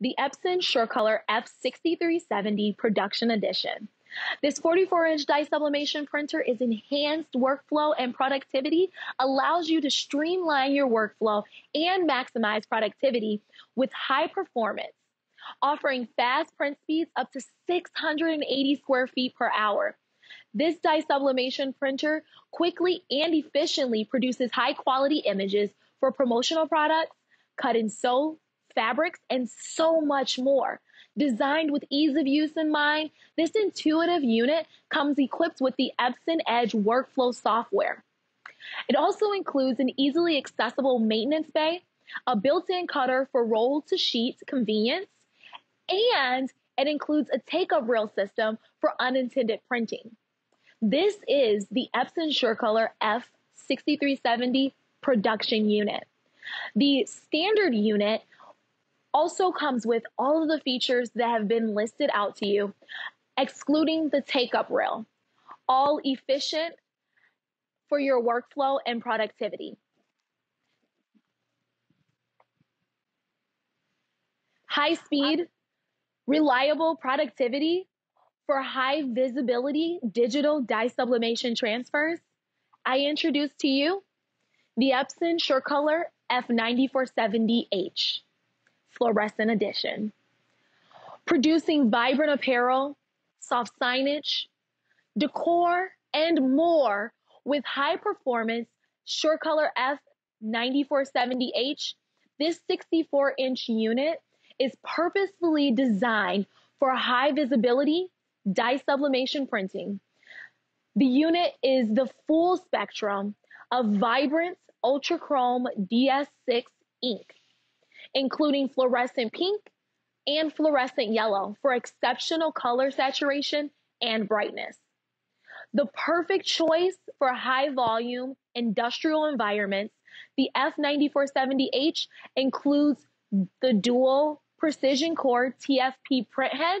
the Epson SureColor F6370 Production Edition. This 44 inch dye sublimation printer is enhanced workflow and productivity, allows you to streamline your workflow and maximize productivity with high performance, offering fast print speeds up to 680 square feet per hour. This dye sublimation printer quickly and efficiently produces high quality images for promotional products, cut and sew, fabrics, and so much more. Designed with ease of use in mind, this intuitive unit comes equipped with the Epson Edge workflow software. It also includes an easily accessible maintenance bay, a built-in cutter for roll to sheet convenience, and it includes a take-up reel system for unintended printing. This is the Epson SureColor F6370 production unit. The standard unit also comes with all of the features that have been listed out to you, excluding the take up rail, all efficient for your workflow and productivity. High speed, reliable productivity for high visibility digital dye sublimation transfers. I introduce to you the Epson SureColor F9470H fluorescent edition. Producing vibrant apparel, soft signage, decor, and more with high performance SureColor F9470H. This 64 inch unit is purposefully designed for high visibility dye sublimation printing. The unit is the full spectrum of vibrant ultra chrome DS6 ink including fluorescent pink and fluorescent yellow for exceptional color saturation and brightness. The perfect choice for high volume industrial environments, the F9470H includes the dual precision core TFP printheads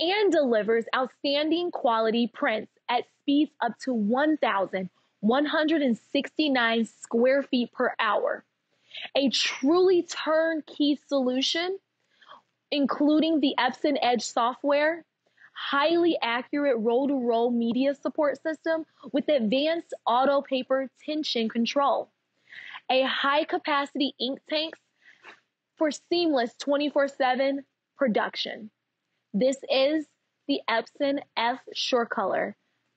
and delivers outstanding quality prints at speeds up to 1,169 square feet per hour a truly turnkey solution, including the Epson Edge software, highly accurate roll to roll media support system with advanced auto paper tension control, a high capacity ink tanks for seamless 24 7 production. This is the Epson F SureColor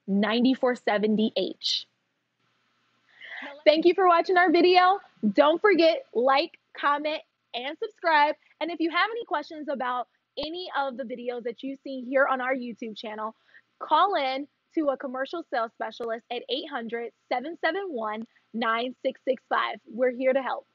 9470H. Thank you for watching our video. Don't forget, like, comment, and subscribe. And if you have any questions about any of the videos that you see here on our YouTube channel, call in to a commercial sales specialist at 800 771 9665. We're here to help.